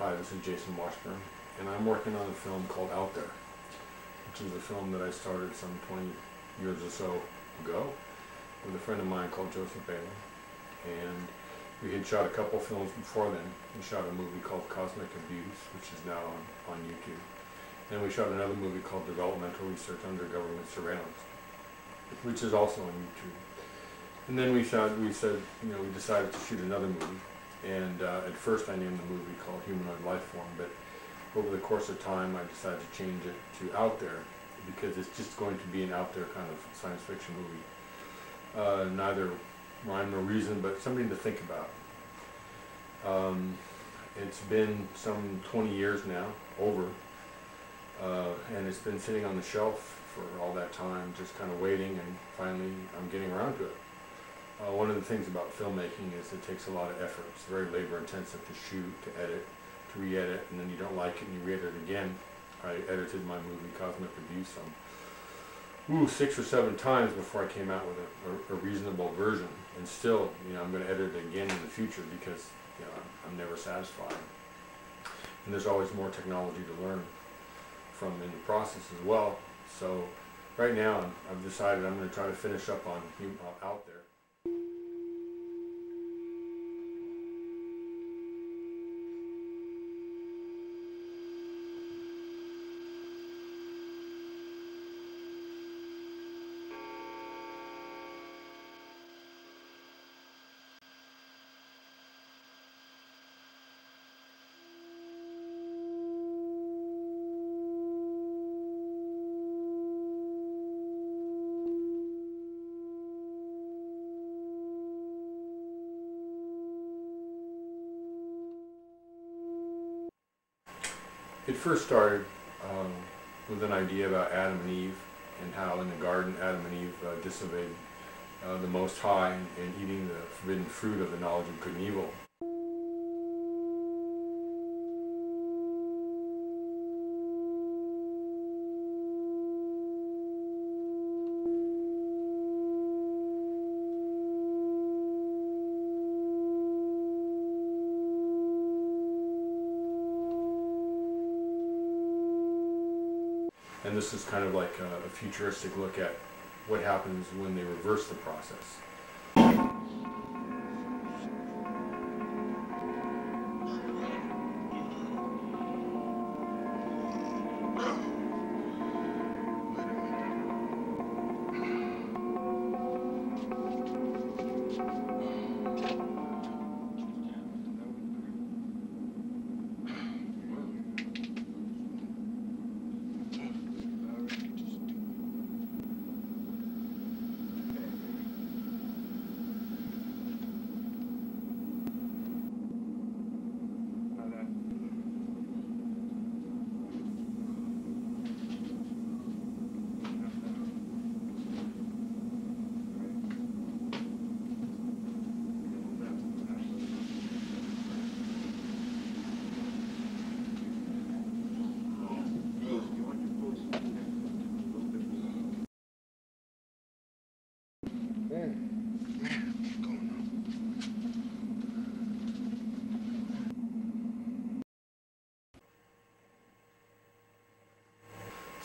Hi, this is Jason Washburn, and I'm working on a film called Out There, which is a film that I started some 20 years or so ago with a friend of mine called Joseph Bailey. And we had shot a couple films before then. We shot a movie called Cosmic Abuse, which is now on, on YouTube. And we shot another movie called Developmental Research Under Government Surveillance, which is also on YouTube. And then we shot, we said, you know, we decided to shoot another movie. And uh, at first I named the movie called Humanoid Lifeform, but over the course of time I decided to change it to Out There because it's just going to be an out there kind of science fiction movie. Uh, neither rhyme nor reason, but something to think about. Um, it's been some 20 years now, over, uh, and it's been sitting on the shelf for all that time, just kind of waiting, and finally I'm getting around to it. Uh, one of the things about filmmaking is it takes a lot of effort. It's very labor intensive to shoot, to edit, to re-edit, and then you don't like it and you re-edit it again. I edited my movie Cosmic Abuse some ooh, six or seven times before I came out with a, a, a reasonable version. And still, you know, I'm going to edit it again in the future because, you know, I'm, I'm never satisfied. And there's always more technology to learn from in the process as well. So right now, I've decided I'm going to try to finish up on Out There. It first started um, with an idea about Adam and Eve and how in the garden Adam and Eve uh, disobeyed uh, the Most High in eating the forbidden fruit of the knowledge of good and evil. And this is kind of like a, a futuristic look at what happens when they reverse the process.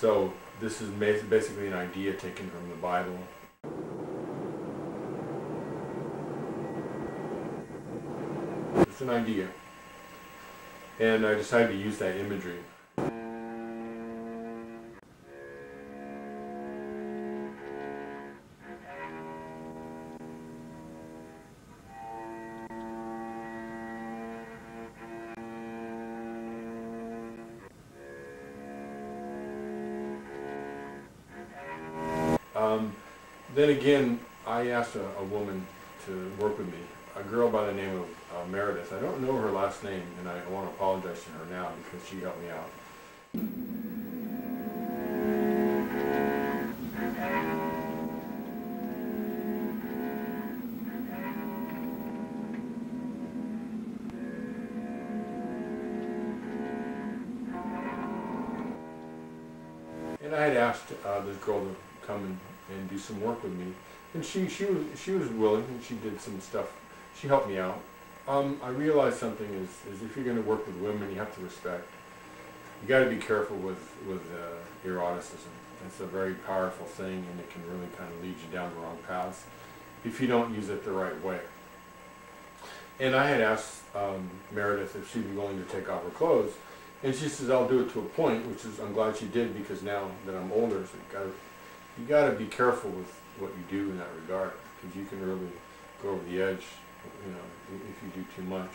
So this is basically an idea taken from the Bible. It's an idea. And I decided to use that imagery. Um, then again, I asked a, a woman to work with me, a girl by the name of uh, Meredith. I don't know her last name, and I want to apologize to her now because she helped me out. And I had asked uh, this girl to come and, and do some work with me, and she she was she was willing, and she did some stuff. She helped me out, Um, I realized something is, is if you're going to work with women, you have to respect. You got to be careful with with uh, eroticism. It's a very powerful thing, and it can really kind of lead you down the wrong path if you don't use it the right way. And I had asked um, Meredith if she'd be willing to take off her clothes, and she says I'll do it to a point, which is I'm glad she did because now that I'm older, so got to you got to be careful with what you do in that regard because you can really go over the edge, you know, if you do too much.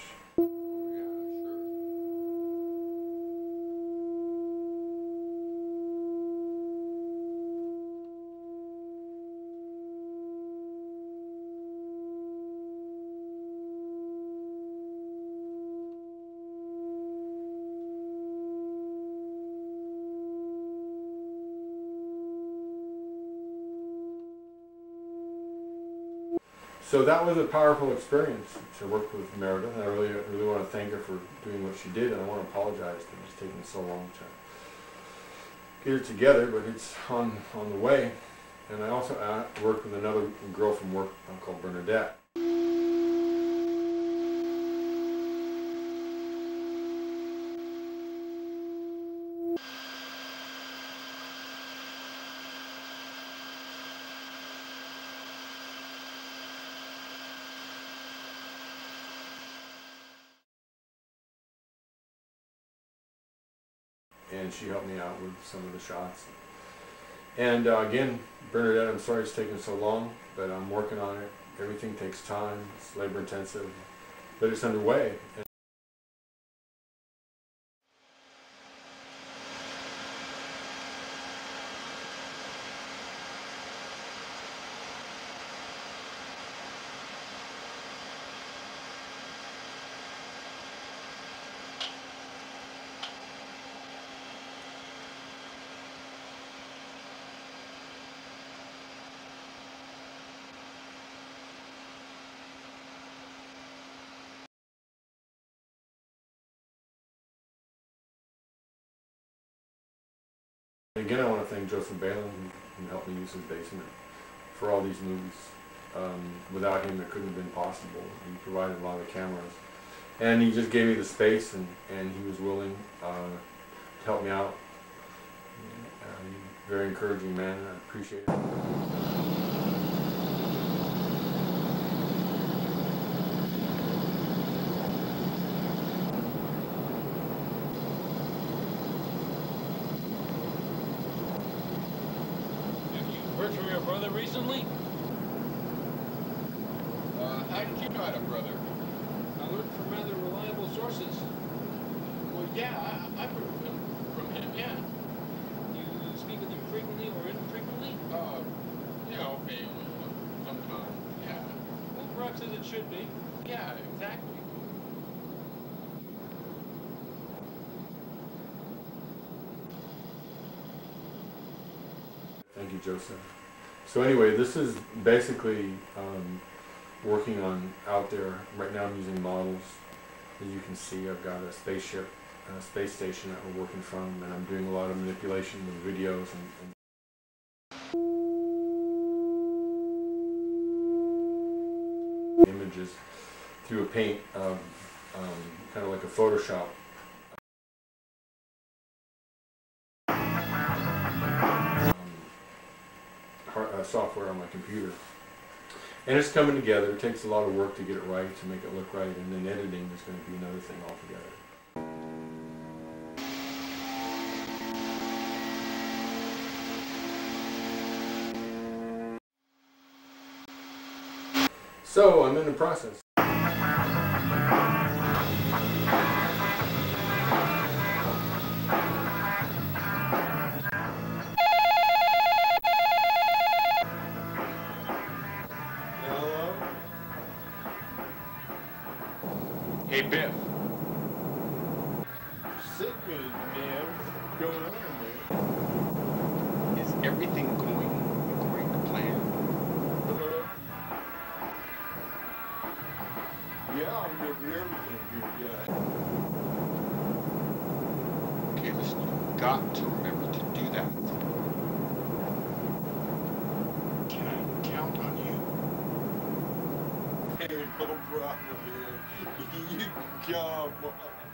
So that was a powerful experience to work with Meredith. And I really, really want to thank her for doing what she did, and I want to apologize that it's taken so long to get it together, but it's on on the way. And I also uh, worked with another girl from work called Bernadette. And she helped me out with some of the shots. And uh, again, Bernadette, I'm sorry it's taken so long, but I'm working on it. Everything takes time, it's labor intensive, but it's underway. And Again, I want to thank Joseph Balin, who, helped me use his basement for all these movies. Um, without him, it couldn't have been possible. He provided a lot of cameras. And he just gave me the space, and, and he was willing uh, to help me out. Uh, very encouraging man, I appreciate it. Have you heard from your brother recently? Uh, how did you know I had a brother? I learned from rather reliable sources. Well, yeah, I, I've heard from him, from him, yeah. Do you speak with him frequently or infrequently? Uh, you know, occasionally, sometimes, yeah. Well, perhaps as it should be. Yeah, exactly. Thank you, Joseph. So anyway, this is basically um, working on out there. Right now I'm using models. As you can see, I've got a spaceship, a space station that we're working from, and I'm doing a lot of manipulation with videos and, and images through a paint, um, um, kind of like a Photoshop software on my computer. And it's coming together. It takes a lot of work to get it right, to make it look right, and then editing is going to be another thing altogether. So I'm in the process. Hey, Biff. Sick me, man. What's going on there? Is everything going according to plan? Uh, yeah, I'm getting everything here, yeah. Okay, listen, you've got to remember to do that. Can I count on you? Hey, no problem, man. You on.